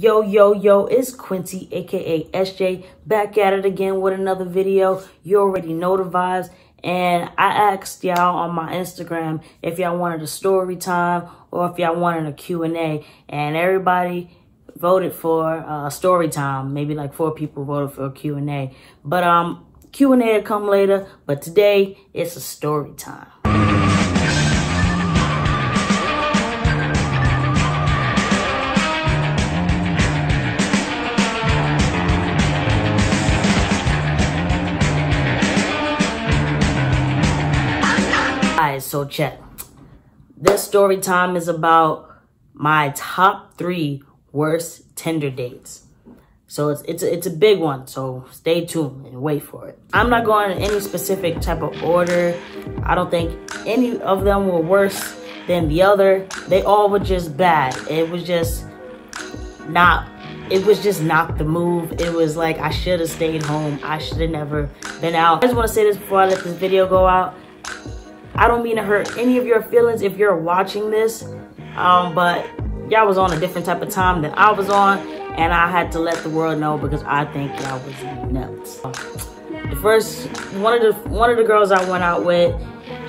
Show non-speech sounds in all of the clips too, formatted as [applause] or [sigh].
Yo, yo, yo, it's Quincy, aka SJ, back at it again with another video. You already know the vibes. And I asked y'all on my Instagram if y'all wanted a story time or if y'all wanted a Q&A. And everybody voted for uh, story time. Maybe like four people voted for a Q&A. But um, Q&A will come later. But today, it's a story time. So check. This story time is about my top three worst Tinder dates. So it's it's a, it's a big one. So stay tuned and wait for it. I'm not going in any specific type of order. I don't think any of them were worse than the other. They all were just bad. It was just not it was just not the move. It was like I should have stayed home. I should have never been out. I just want to say this before I let this video go out. I don't mean to hurt any of your feelings if you're watching this, um, but y'all was on a different type of time than I was on, and I had to let the world know because I think y'all was nuts. The first one of the one of the girls I went out with,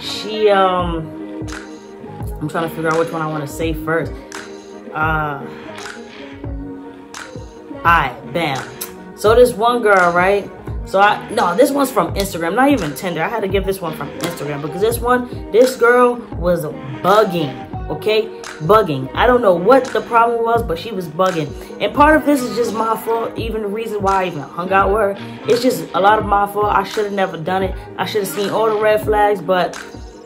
she um, I'm trying to figure out which one I want to say first. Uh, alright, bam. So this one girl, right? So I, no, this one's from Instagram, not even Tinder. I had to give this one from Instagram because this one, this girl was bugging, okay? Bugging. I don't know what the problem was, but she was bugging. And part of this is just my fault. Even the reason why I even hung out with her, it's just a lot of my fault. I should have never done it. I should have seen all the red flags, but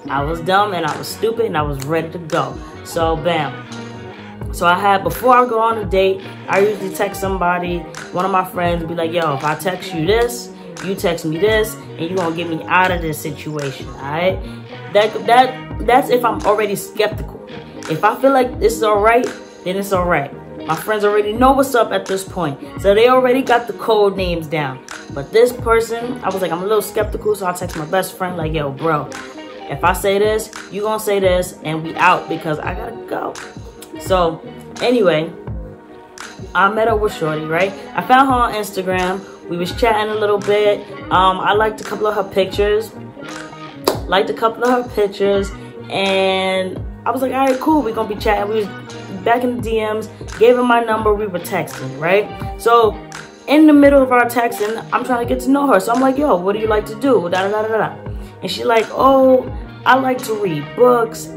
I was dumb and I was stupid and I was ready to go. So, bam. So I had, before I go on a date, I usually text somebody, one of my friends, be like, yo, if I text you this, you text me this, and you're gonna get me out of this situation, alright? That that that's if I'm already skeptical. If I feel like this is alright, then it's alright. My friends already know what's up at this point. So they already got the code names down. But this person, I was like, I'm a little skeptical, so I text my best friend, like, yo, bro, if I say this, you gonna say this, and we out because I gotta go. So, anyway, I met up with Shorty, right? I found her on Instagram. We was chatting a little bit. Um, I liked a couple of her pictures. Liked a couple of her pictures. And I was like, all right, cool. We're going to be chatting. We was back in the DMs. Gave her my number. We were texting, right? So, in the middle of our texting, I'm trying to get to know her. So, I'm like, yo, what do you like to do? Da, da, da, da, da. And she's like, oh, I like to read books.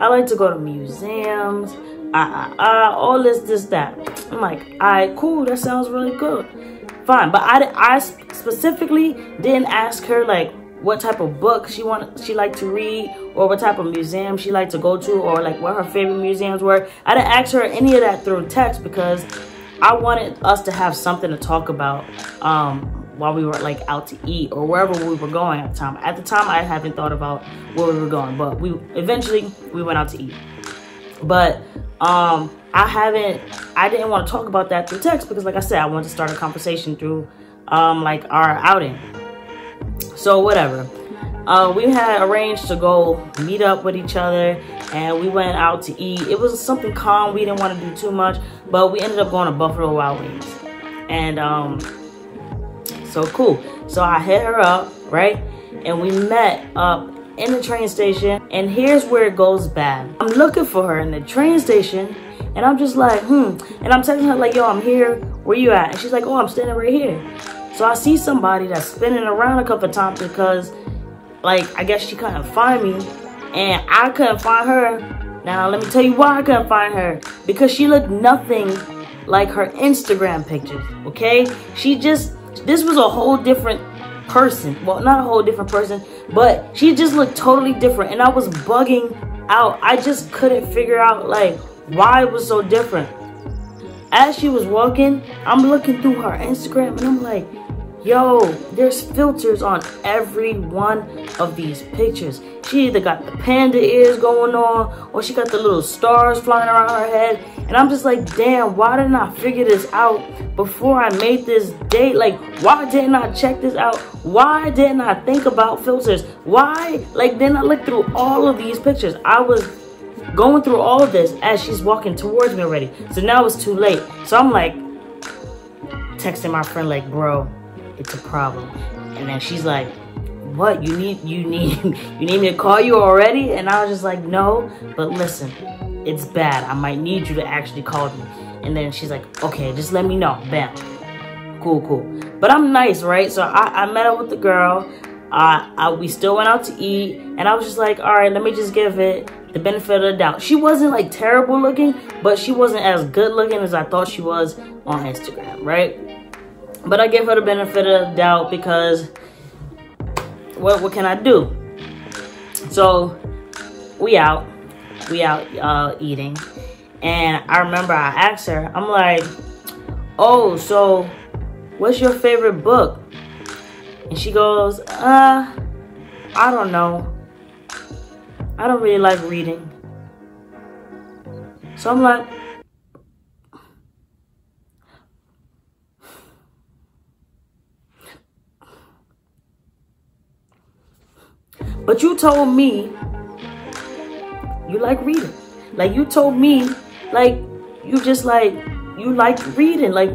I like to go to museums. Uh, uh, uh, all this, this, that. I'm like, all right, cool. That sounds really good fine. But I, I specifically didn't ask her like what type of book she wanted she liked to read or what type of museum she liked to go to or like what her favorite museums were. I didn't ask her any of that through text because I wanted us to have something to talk about um, while we were like out to eat or wherever we were going at the time. At the time, I haven't thought about where we were going, but we eventually we went out to eat. But um, I haven't, I didn't want to talk about that through text because like I said, I wanted to start a conversation through um, like our outing. So whatever. Uh, we had arranged to go meet up with each other and we went out to eat. It was something calm. We didn't want to do too much, but we ended up going to Buffalo Wild Wings. And um, so cool. So I hit her up, right? And we met up in the train station. And here's where it goes bad. I'm looking for her in the train station and I'm just like, hmm. And I'm texting her like, yo, I'm here. Where you at? And she's like, oh, I'm standing right here. So I see somebody that's spinning around a couple times because, like, I guess she couldn't find me. And I couldn't find her. Now, let me tell you why I couldn't find her. Because she looked nothing like her Instagram pictures, okay? She just, this was a whole different person. Well, not a whole different person, but she just looked totally different. And I was bugging out. I just couldn't figure out, like, why it was so different. As she was walking, I'm looking through her Instagram and I'm like, yo, there's filters on every one of these pictures. She either got the panda ears going on or she got the little stars flying around her head. And I'm just like, damn, why didn't I figure this out before I made this date? Like, why didn't I check this out? Why didn't I think about filters? Why? Like, then I looked through all of these pictures. I was going through all of this as she's walking towards me already. So now it's too late. So I'm like texting my friend like, bro, it's a problem. And then she's like, what? You need you need [laughs] you need me to call you already? And i was just like no but listen it's bad. I might need you to actually call me. And then she's like okay just let me know. Bam. Cool cool. But i'm nice right? So i, I met up with the girl. Uh, I, we still went out to eat. And i was just like all right let me just give it the benefit of the doubt she wasn't like terrible looking but she wasn't as good looking as i thought she was on instagram right but i gave her the benefit of the doubt because what what can I do? So we out, we out uh, eating, and I remember I asked her, I'm like, oh, so what's your favorite book? And she goes, uh, I don't know. I don't really like reading. So I'm like, But you told me you like reading. Like you told me, like you just like you like reading. Like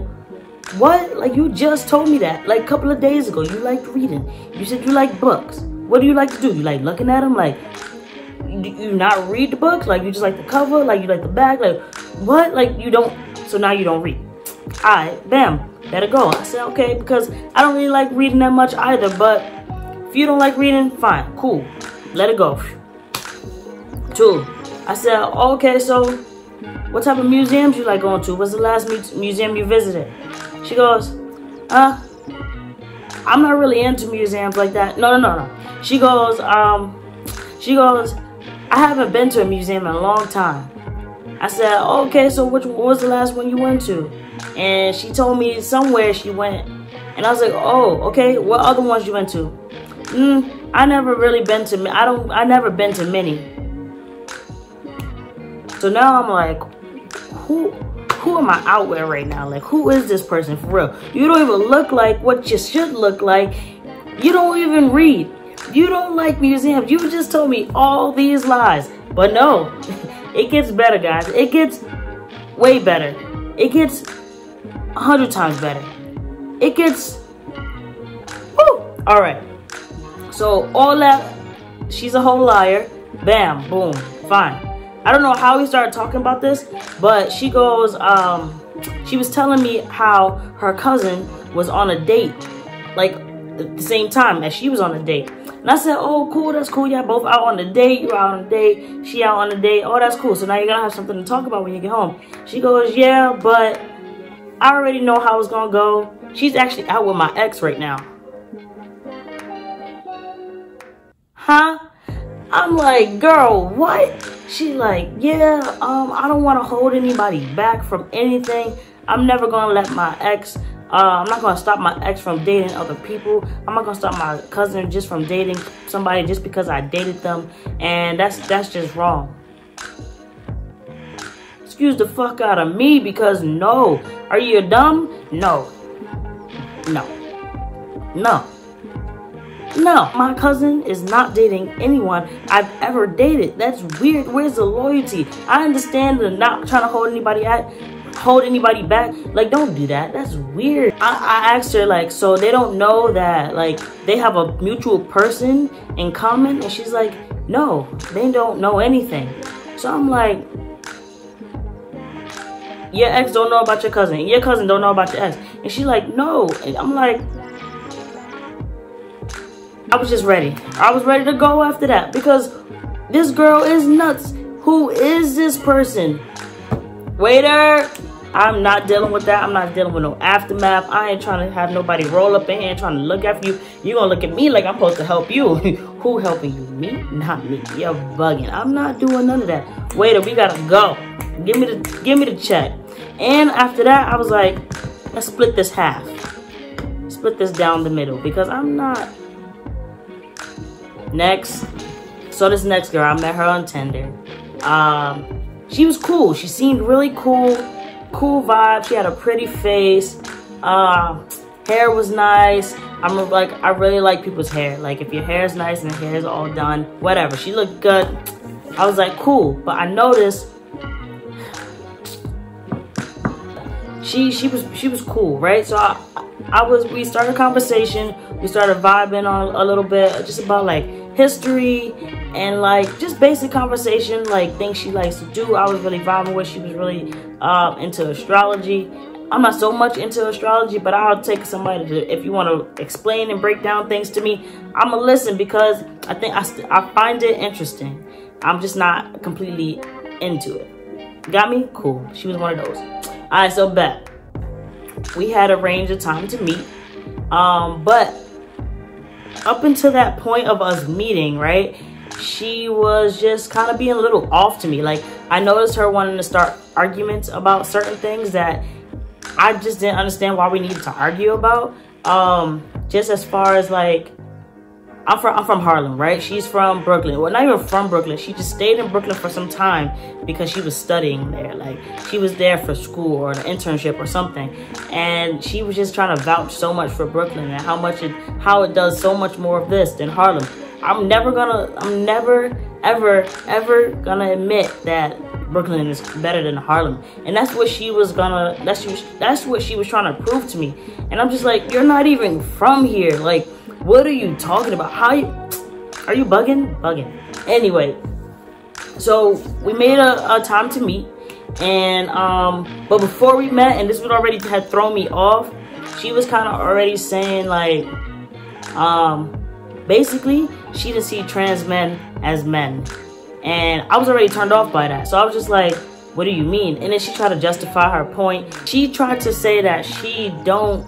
what? Like you just told me that like a couple of days ago. You liked reading. You said you like books. What do you like to do? You like looking at them? Like you, you not read the books? Like you just like the cover? Like you like the back? Like what? Like you don't? So now you don't read. Alright, bam, better go. I said okay because I don't really like reading that much either, but if you don't like reading, fine, cool. Let it go. Two, I said, okay, so what type of museums you like going to? What's the last mu museum you visited? She goes, uh, I'm not really into museums like that. No, no, no, no. She goes, um, she goes, I haven't been to a museum in a long time. I said, okay, so which what was the last one you went to? And she told me somewhere she went. And I was like, oh, okay, what other ones you went to? Mm, I never really been to. I don't. I never been to many. So now I'm like, who? Who am I out with right now? Like, who is this person for real? You don't even look like what you should look like. You don't even read. You don't like museums. You just told me all these lies. But no, [laughs] it gets better, guys. It gets way better. It gets a hundred times better. It gets. Woo! All right. So all that, she's a whole liar. Bam, boom, fine. I don't know how we started talking about this, but she goes, um, she was telling me how her cousin was on a date, like the same time as she was on a date. And I said, oh, cool, that's cool. Y'all both out on a date. You out on a date. She out on a date. Oh, that's cool. So now you're going to have something to talk about when you get home. She goes, yeah, but I already know how it's going to go. She's actually out with my ex right now. huh? I'm like, girl, what? She like, yeah, um, I don't want to hold anybody back from anything. I'm never gonna let my ex, uh, I'm not gonna stop my ex from dating other people. I'm not gonna stop my cousin just from dating somebody just because I dated them, and that's that's just wrong. Excuse the fuck out of me because no, are you dumb? No, no, no. No, my cousin is not dating anyone I've ever dated. That's weird. Where's the loyalty? I understand the not trying to hold anybody at hold anybody back. Like, don't do that. That's weird. I, I asked her, like, so they don't know that, like, they have a mutual person in common? And she's like, no, they don't know anything. So I'm like, your ex don't know about your cousin. Your cousin don't know about your ex. And she's like, no. And I'm like, I was just ready. I was ready to go after that because this girl is nuts. Who is this person? Waiter, I'm not dealing with that. I'm not dealing with no aftermath. I ain't trying to have nobody roll up in here trying to look after you. You gonna look at me like I'm supposed to help you. [laughs] Who helping you? Me? Not me. You're bugging. I'm not doing none of that. Waiter, we gotta go. Give me the give me the check. And after that, I was like, let's split this half. Split this down the middle because I'm not Next, so this next girl, I met her on Tinder. Um, she was cool. She seemed really cool, cool vibe. She had a pretty face. Uh, hair was nice. I'm like, I really like people's hair. Like if your hair is nice and your hair is all done, whatever. She looked good. I was like, cool. But I noticed she she was she was cool, right? So I I was we started a conversation, we started vibing on a little bit just about like history and like just basic conversation, like things she likes to do. I was really vibing with. She was really uh, into astrology. I'm not so much into astrology, but I'll take somebody to, if you want to explain and break down things to me, I'm gonna listen because I think I, I find it interesting. I'm just not completely into it. Got me? Cool. She was one of those. All right, so bet. We had a range of time to meet. Um, but up until that point of us meeting, right? She was just kind of being a little off to me. Like, I noticed her wanting to start arguments about certain things that I just didn't understand why we needed to argue about. Um, just as far as like, I'm from I'm from Harlem, right? She's from Brooklyn. Well, not even from Brooklyn. She just stayed in Brooklyn for some time because she was studying there. Like she was there for school or an internship or something, and she was just trying to vouch so much for Brooklyn and how much it how it does so much more of this than Harlem. I'm never gonna I'm never ever ever gonna admit that Brooklyn is better than Harlem. And that's what she was gonna, that's, that's what she was trying to prove to me. And I'm just like, you're not even from here. Like, what are you talking about? How you, are you bugging? Bugging. Anyway, so we made a, a time to meet. And, um, but before we met, and this would already had thrown me off, she was kind of already saying like, um, basically, she didn't see trans men as men. And I was already turned off by that. So I was just like, what do you mean? And then she tried to justify her point. She tried to say that she don't,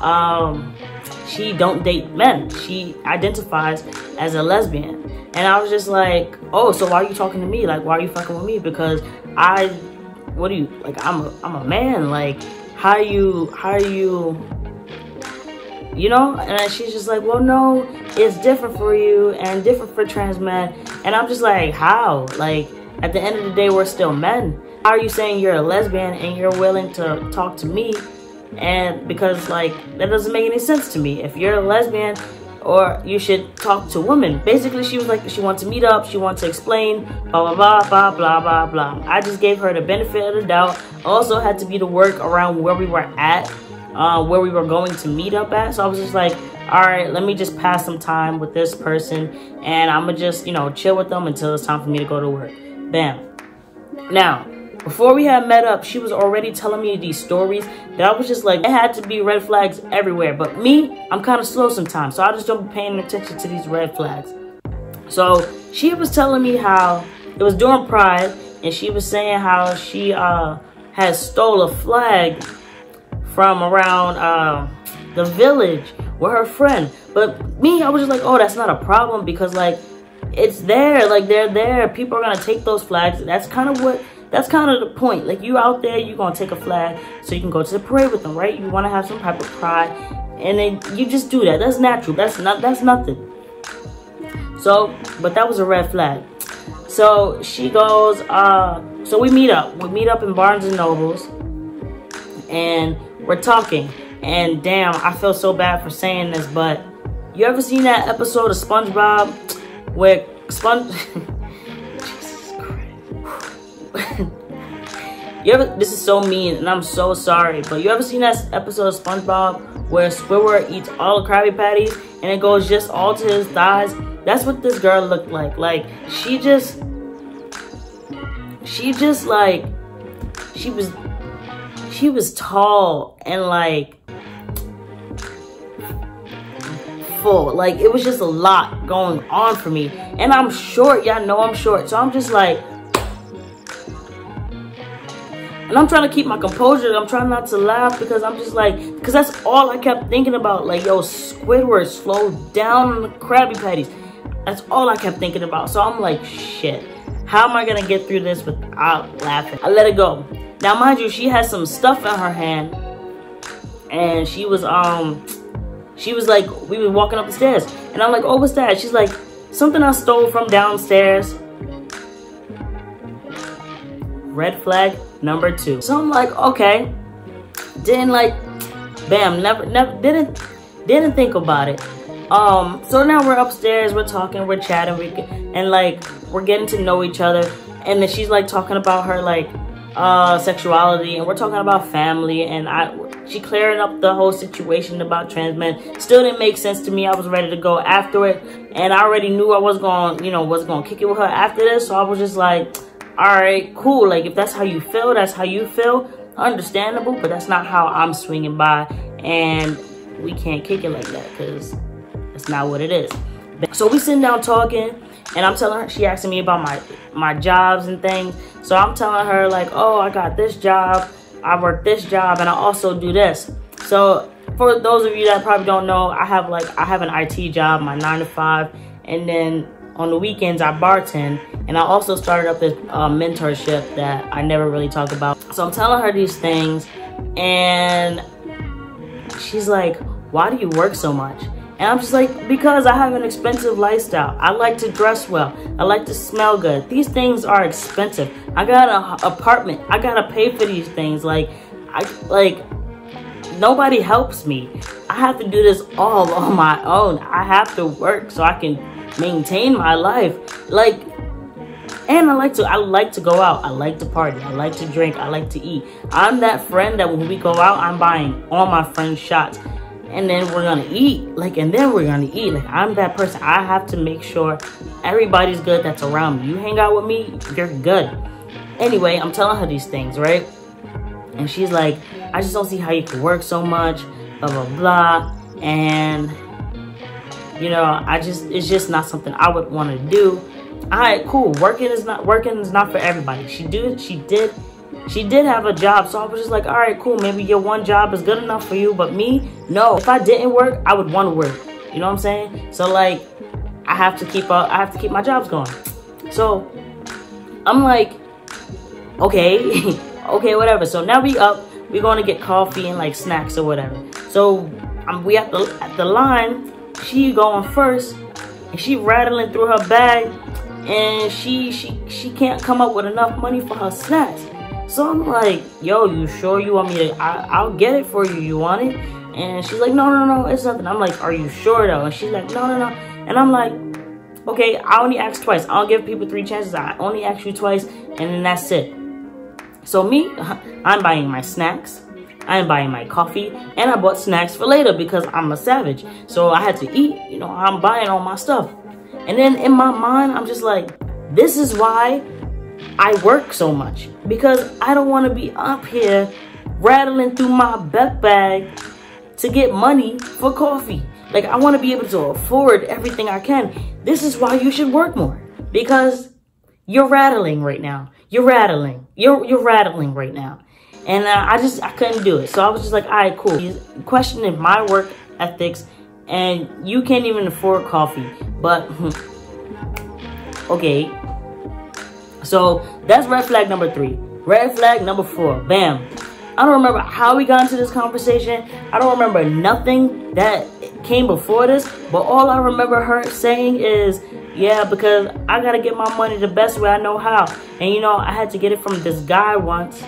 um, she don't date men. She identifies as a lesbian. And I was just like, oh, so why are you talking to me? Like, why are you fucking with me? Because I, what do you, like, I'm a, I'm a man. Like, how you, how you, you know? And she's just like, well, no, it's different for you and different for trans men. And I'm just like, how? Like, at the end of the day, we're still men. How are you saying you're a lesbian and you're willing to talk to me? And because, like, that doesn't make any sense to me. If you're a lesbian, or you should talk to women. Basically, she was like, she wants to meet up, she wants to explain, blah, blah, blah, blah, blah, blah, blah. I just gave her the benefit of the doubt. Also had to be the work around where we were at, uh, where we were going to meet up at. So I was just like, all right, let me just pass some time with this person and I'm gonna just, you know, chill with them until it's time for me to go to work. Bam. Now, before we had met up, she was already telling me these stories that I was just like, it had to be red flags everywhere. But me, I'm kind of slow sometimes, so I just don't be paying attention to these red flags. So she was telling me how it was during Pride, and she was saying how she uh, had stole a flag from around uh, the village with her friend. But me, I was just like, oh, that's not a problem because like it's there, like they're there. People are gonna take those flags. That's kind of what that's kind of the point. Like you out there, you're gonna take a flag so you can go to the parade with them, right? You wanna have some type of pride. And then you just do that. That's natural. That's not that's nothing. So, but that was a red flag. So she goes, uh, so we meet up. We meet up in Barnes and Nobles and we're talking. And damn, I feel so bad for saying this, but you ever seen that episode of SpongeBob where Sponge... [laughs] You ever... This is so mean, and I'm so sorry, but you ever seen that episode of SpongeBob where Squidward eats all the Krabby Patties and it goes just all to his thighs? That's what this girl looked like. Like, she just... She just, like... She was... She was tall and, like full. Like, it was just a lot going on for me. And I'm short. Y'all know I'm short. So I'm just like... And I'm trying to keep my composure. I'm trying not to laugh because I'm just like... Because that's all I kept thinking about. Like, yo, Squidward slow down on the Krabby Patties. That's all I kept thinking about. So I'm like, shit. How am I going to get through this without laughing? I let it go. Now, mind you, she had some stuff in her hand. And she was, um she was like, we were walking up the stairs. And I'm like, oh, what's that? She's like, something I stole from downstairs. Red flag number two. So I'm like, okay. Didn't like, bam, never, never, didn't, didn't think about it. Um, so now we're upstairs, we're talking, we're chatting, we and like we're getting to know each other. And then she's like talking about her like uh, sexuality and we're talking about family and I she clearing up the whole situation about trans men. Still didn't make sense to me. I was ready to go after it and I already knew I was going, you know, was going to kick it with her after this. So I was just like, all right, cool. Like if that's how you feel, that's how you feel. Understandable, but that's not how I'm swinging by and we can't kick it like that because that's not what it is. So we sitting down talking and I'm telling her, she asking me about my, my jobs and things. So I'm telling her like, oh, I got this job, I work this job, and I also do this. So for those of you that probably don't know, I have like, I have an IT job, my nine to five, and then on the weekends I bartend, and I also started up this uh, mentorship that I never really talk about. So I'm telling her these things, and she's like, why do you work so much? And I'm just like, because I have an expensive lifestyle. I like to dress well. I like to smell good. These things are expensive. I got an apartment. I gotta pay for these things. Like, I like nobody helps me. I have to do this all [laughs] on my own. I have to work so I can maintain my life. Like, and I like to I like to go out. I like to party. I like to drink. I like to eat. I'm that friend that when we go out, I'm buying all my friends shots and then we're gonna eat like and then we're gonna eat like i'm that person i have to make sure everybody's good that's around me you hang out with me you're good anyway i'm telling her these things right and she's like i just don't see how you can work so much blah blah blah and you know i just it's just not something i would want to do all right cool working is not working is not for everybody she do she did she did have a job, so I was just like, all right, cool. Maybe your one job is good enough for you, but me, no. If I didn't work, I would want to work. You know what I'm saying? So like, I have to keep up. I have to keep my jobs going. So I'm like, okay, [laughs] okay, whatever. So now we up. We're going to get coffee and like snacks or whatever. So um, we at the at the line. She going first, and she rattling through her bag, and she she she can't come up with enough money for her snacks. So I'm like, yo, you sure you want me to, I, I'll get it for you, you want it? And she's like, no, no, no, it's nothing. I'm like, are you sure though? And she's like, no, no, no. And I'm like, okay, I only asked twice. I'll give people three chances. I only asked you twice, and then that's it. So me, [laughs] I'm buying my snacks. I'm buying my coffee, and I bought snacks for later because I'm a savage. So I had to eat, you know, I'm buying all my stuff. And then in my mind, I'm just like, this is why I work so much because I don't want to be up here rattling through my back bag to get money for coffee. Like I want to be able to afford everything I can. This is why you should work more because you're rattling right now. You're rattling. You're you're rattling right now. And uh, I just I couldn't do it. So I was just like, all right, cool. He's questioning my work ethics and you can't even afford coffee. But [laughs] okay, so that's red flag number three. Red flag number four. Bam. I don't remember how we got into this conversation. I don't remember nothing that came before this. But all I remember her saying is, yeah, because I got to get my money the best way I know how. And you know, I had to get it from this guy once.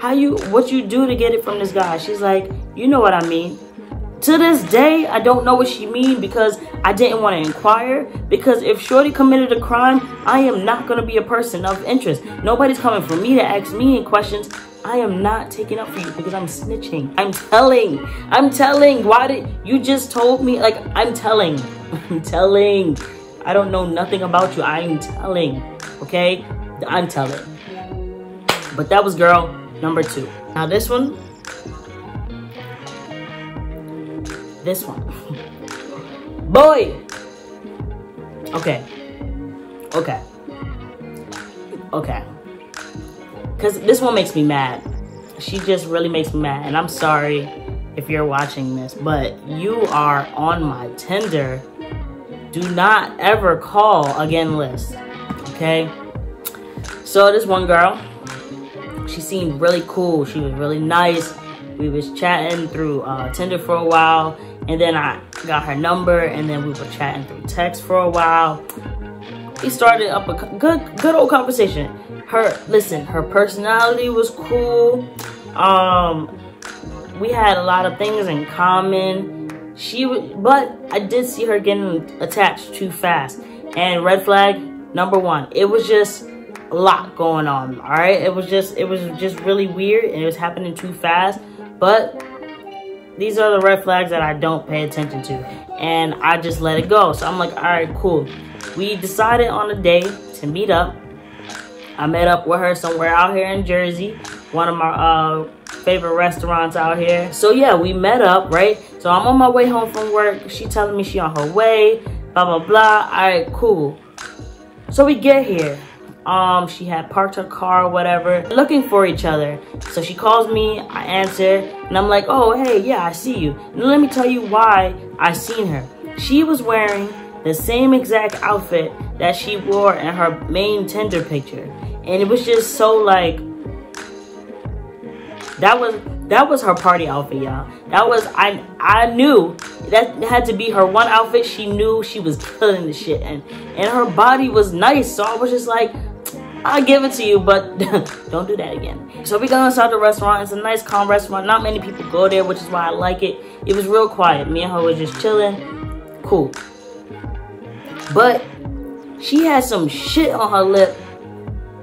How you, what you do to get it from this guy? She's like, you know what I mean. To this day, I don't know what she mean because I didn't want to inquire. Because if Shorty committed a crime, I am not going to be a person of interest. Nobody's coming for me to ask me any questions. I am not taking up for you because I'm snitching. I'm telling. I'm telling. Why did you just told me? Like, I'm telling. [laughs] I'm telling. I don't know nothing about you. I'm telling. Okay? I'm telling. But that was girl number two. Now this one, this one. [laughs] Boy! Okay. Okay. Okay. Because this one makes me mad. She just really makes me mad. And I'm sorry if you're watching this, but you are on my Tinder. Do not ever call again list. Okay? So this one girl, she seemed really cool. She was really nice. We was chatting through uh, Tinder for a while. And then I got her number and then we were chatting through text for a while. We started up a good, good old conversation. Her, listen, her personality was cool. Um, we had a lot of things in common. She but I did see her getting attached too fast. And red flag, Number one, it was just a lot going on. All right, it was just it was just really weird and it was happening too fast. But these are the red flags that I don't pay attention to, and I just let it go. So I'm like, all right, cool. We decided on a day to meet up. I met up with her somewhere out here in Jersey, one of my uh, favorite restaurants out here. So yeah, we met up, right? So I'm on my way home from work. She telling me she on her way, blah, blah, blah. All right, cool. So we get here. Um, she had parked her car whatever, looking for each other. So she calls me, I answer, and I'm like, oh, hey, yeah, I see you. And let me tell you why I seen her. She was wearing the same exact outfit that she wore in her main Tinder picture. And it was just so like, that was that was her party outfit, y'all. That was I I knew that had to be her one outfit. She knew she was killing the shit, and and her body was nice. So I was just like, I'll give it to you, but [laughs] don't do that again. So we go inside the restaurant. It's a nice, calm restaurant. Not many people go there, which is why I like it. It was real quiet. Me and her was just chilling. Cool. But she had some shit on her lip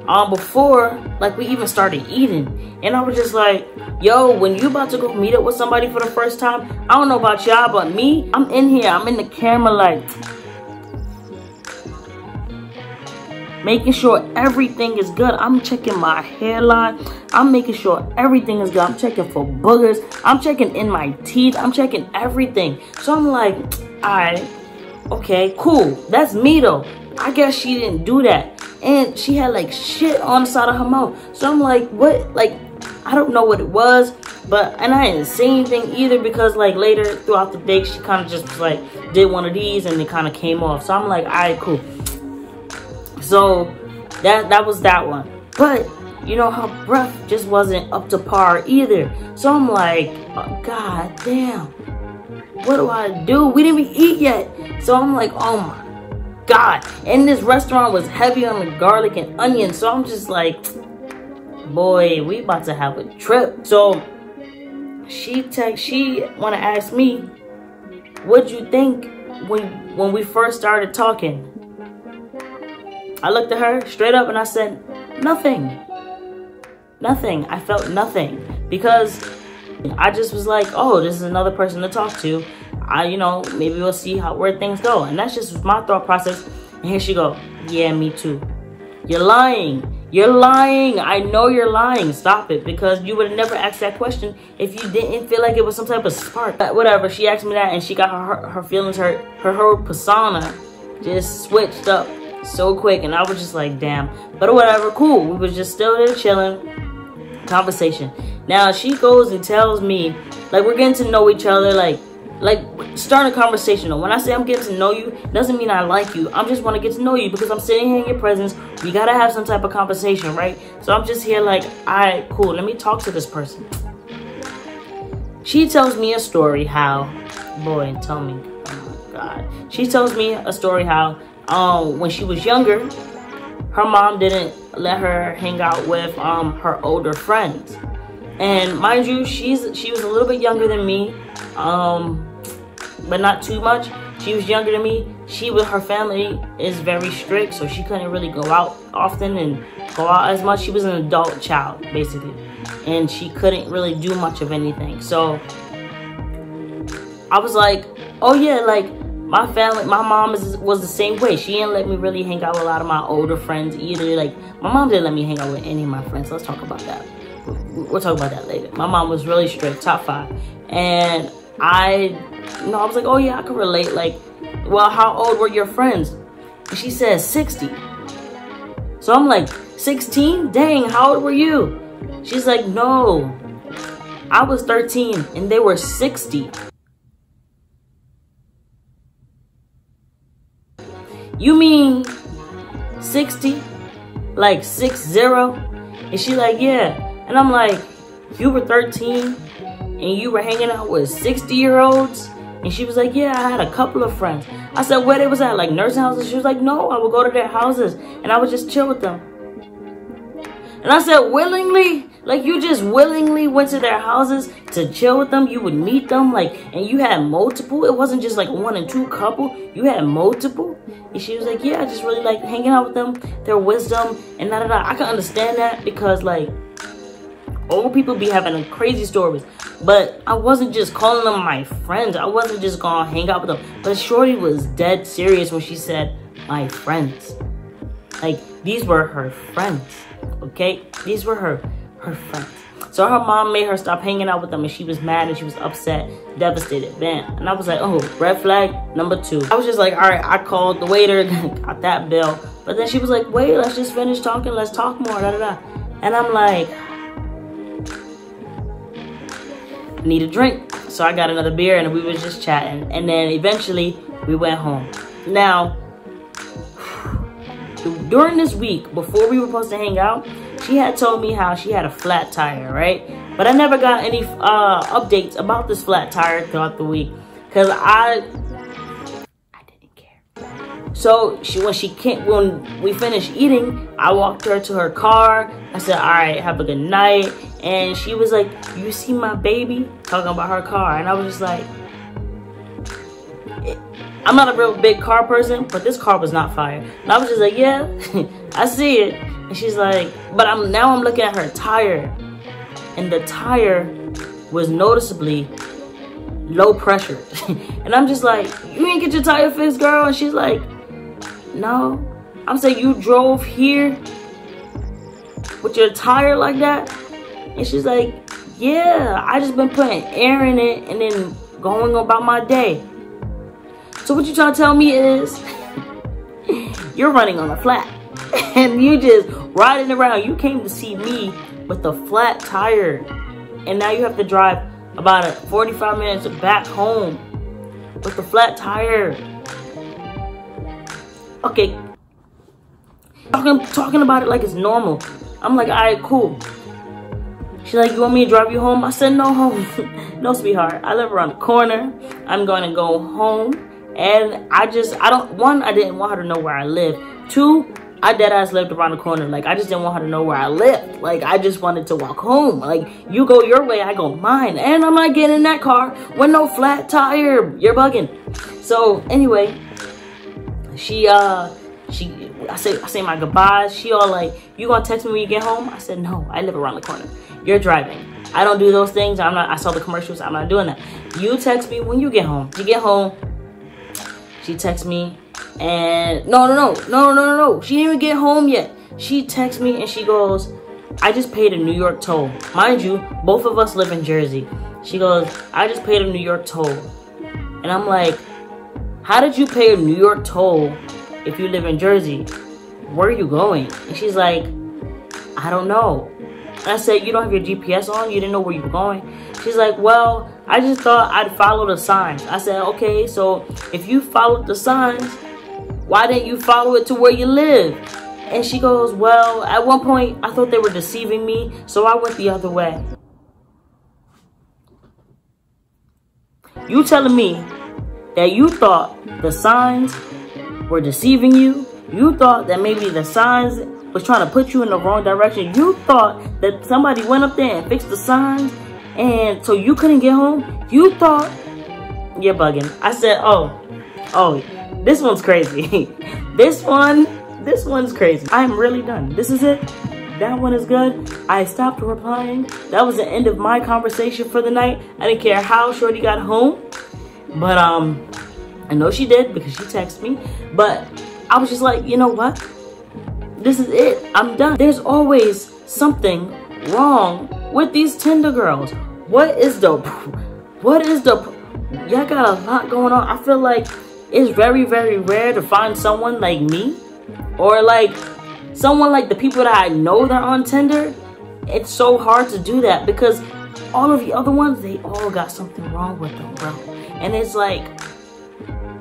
um before like we even started eating and i was just like yo when you about to go meet up with somebody for the first time i don't know about y'all but me i'm in here i'm in the camera like making sure everything is good. I'm checking my hairline. I'm making sure everything is good. I'm checking for boogers. I'm checking in my teeth. I'm checking everything. So i'm like all right okay cool. That's me though. I guess she didn't do that. And she had like shit on the side of her mouth. So I'm like, what? Like, I don't know what it was, but and I didn't say anything either because like later throughout the day she kind of just like did one of these and it kind of came off. So I'm like, all right, cool. So that that was that one. But you know her breath just wasn't up to par either. So I'm like, oh, god damn. What do I do? We didn't even eat yet. So I'm like, oh my God. And this restaurant was heavy on the garlic and onion. So I'm just like, boy, we about to have a trip. So she text, she want to ask me, what'd you think when, when we first started talking? I looked at her straight up and I said, nothing. Nothing. I felt nothing because I just was like, oh, this is another person to talk to. I, you know, maybe we'll see how where things go. And that's just my thought process. And here she go, yeah, me too. You're lying. You're lying. I know you're lying. Stop it. Because you would have never asked that question if you didn't feel like it was some type of spark. But whatever. She asked me that and she got her, her feelings hurt. Her whole persona just switched up so quick. And I was just like, damn. But whatever. Cool. We was just still there chilling. Conversation. Now she goes and tells me, like, we're getting to know each other. Like, like starting a conversation. When I say I'm getting to know you, doesn't mean I like you. I'm just want to get to know you because I'm sitting here in your presence. We gotta have some type of conversation, right? So I'm just here like, all right, cool. Let me talk to this person. She tells me a story how, boy, tell me, oh my god. She tells me a story how, um, when she was younger, her mom didn't let her hang out with um her older friends. And mind you, she's she was a little bit younger than me. Um, but not too much. She was younger than me. She with her family is very strict, so she couldn't really go out often and go out as much. She was an adult child, basically. And she couldn't really do much of anything. So I was like, oh yeah, like my family, my mom is, was the same way. She didn't let me really hang out with a lot of my older friends either. Like my mom didn't let me hang out with any of my friends. Let's talk about that. We'll talk about that later. My mom was really strict, top five. And I you know, I was like, oh yeah, I can relate. Like, well, how old were your friends? And she says 60. So I'm like, 16? Dang, how old were you? She's like, no, I was 13 and they were 60. You mean 60? Like 60? And she like, yeah. And I'm like, you were 13 and you were hanging out with 60 year olds? And she was like, yeah, I had a couple of friends. I said, where they was at? Like nursing houses? She was like, no, I would go to their houses and I would just chill with them. And I said, willingly? Like you just willingly went to their houses to chill with them. You would meet them like, and you had multiple. It wasn't just like one and two couple. You had multiple. And she was like, yeah, I just really like hanging out with them, their wisdom, and da da da. I can understand that because like old people be having crazy stories. But I wasn't just calling them my friends. I wasn't just gonna hang out with them. But Shorty was dead serious when she said my friends. Like these were her friends. Okay? These were her So her mom made her stop hanging out with them and she was mad and she was upset, devastated. Man. And I was like, oh, red flag number two. I was just like, all right, I called the waiter, [laughs] got that bill. But then she was like, wait, let's just finish talking. Let's talk more, da da da. And I'm like, need a drink. So I got another beer and we was just chatting. And then eventually we went home. Now, [sighs] during this week, before we were supposed to hang out, she had told me how she had a flat tire, right? But I never got any uh, updates about this flat tire throughout the week. Cause I I didn't care. So she when she came when we finished eating, I walked her to her car. I said, all right, have a good night and she was like, you see my baby? Talking about her car. And I was just like, I'm not a real big car person, but this car was not fire. And I was just like, yeah, [laughs] I see it. And she's like, but I'm now I'm looking at her tire. And the tire was noticeably low pressure. [laughs] and I'm just like, you didn't get your tire fixed, girl? And she's like, no. I'm saying you drove here with your tire like that? And she's like, yeah, I just been putting air in it and then going about my day. So what you trying to tell me is you're running on a flat [laughs] and you just riding around. You came to see me with a flat tire and now you have to drive about a 45 minutes back home with the flat tire. Okay. Talking talking about it like it's normal. I'm like, all right, cool. She's like, you want me to drive you home? I said, no, home. [laughs] no, sweetheart. I live around the corner. I'm going to go home. And I just, I don't, one, I didn't want her to know where I live. Two, I dead ass lived around the corner. Like, I just didn't want her to know where I lived. Like, I just wanted to walk home. Like, you go your way, I go mine. And I'm not getting in that car with no flat tire. You're bugging. So, anyway, she, uh, she, I say, I say my goodbyes. She all like, you gonna text me when you get home? I said, no, I live around the corner. You're driving. I don't do those things. I'm not, I saw the commercials. I'm not doing that. You text me when you get home. You get home. She texts me and no, no, no, no, no, no, no. She didn't even get home yet. She texts me and she goes, I just paid a New York toll. Mind you, both of us live in Jersey. She goes, I just paid a New York toll. And I'm like, how did you pay a New York toll if you live in Jersey? Where are you going? And she's like, I don't know. And I said, you don't have your GPS on? You didn't know where you were going? She's like, well, I just thought I'd follow the signs. I said, okay, so if you followed the signs, why didn't you follow it to where you live? And she goes, well, at one point, I thought they were deceiving me, so I went the other way. You telling me that you thought the signs were deceiving you? You thought that maybe the signs was trying to put you in the wrong direction. You thought that somebody went up there and fixed the signs and so you couldn't get home. You thought you're bugging. I said, oh, oh, this one's crazy. [laughs] this one, this one's crazy. I'm really done. This is it. That one is good. I stopped replying. That was the end of my conversation for the night. I didn't care how Shorty got home. But um, I know she did because she texted me. But I was just like, you know what? This is it. I'm done. There's always something wrong with these Tinder girls. What is the, what is the, y'all got a lot going on. I feel like it's very, very rare to find someone like me or like someone like the people that I know that are on Tinder. It's so hard to do that because all of the other ones, they all got something wrong with them, bro. And it's like,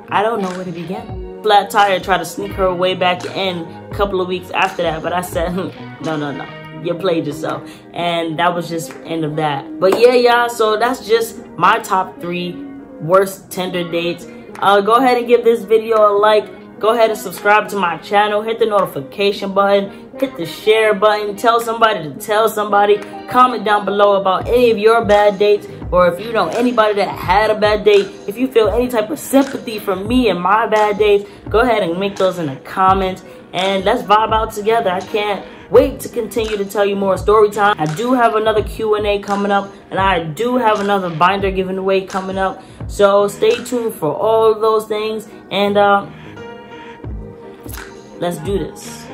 I don't know where to begin flat tire tried to sneak her way back in a couple of weeks after that. But I said, [laughs] no, no, no. You played yourself. And that was just end of that. But yeah, y'all. So that's just my top three worst Tinder dates. Uh, go ahead and give this video a like. go ahead and subscribe to my channel. Hit the notification button. Hit the share button. Tell somebody to tell somebody. Comment down below about any of your bad dates or if you know anybody that had a bad date, if you feel any type of sympathy for me and my bad dates, go ahead and make those in the comments and let's vibe out together. I can't wait to continue to tell you more story time. I do have another Q&A coming up and I do have another binder giving away coming up. So stay tuned for all those things and uh, let's do this.